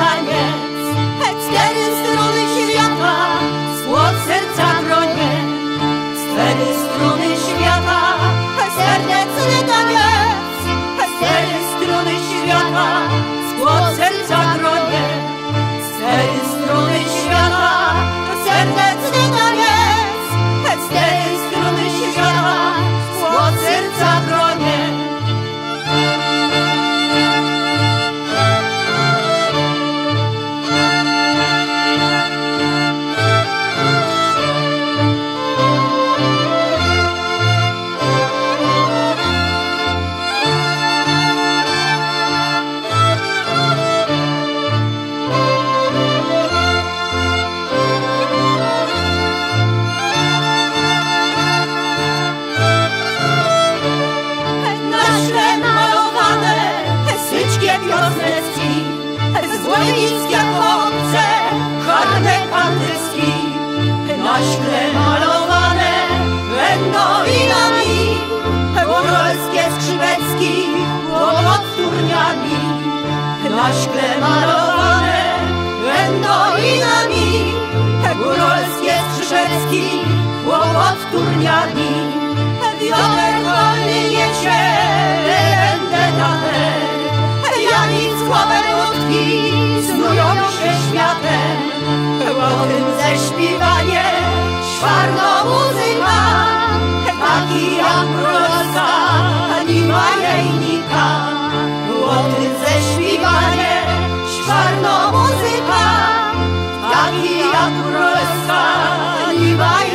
Америка. Na szkle malowane endoinami, góralskie skrzypecki pod turniami. Wiatr wolny niesie legendę na Janickowe ludki snują się światem. O tym ześpiewanie szwarno muzyka, taki taki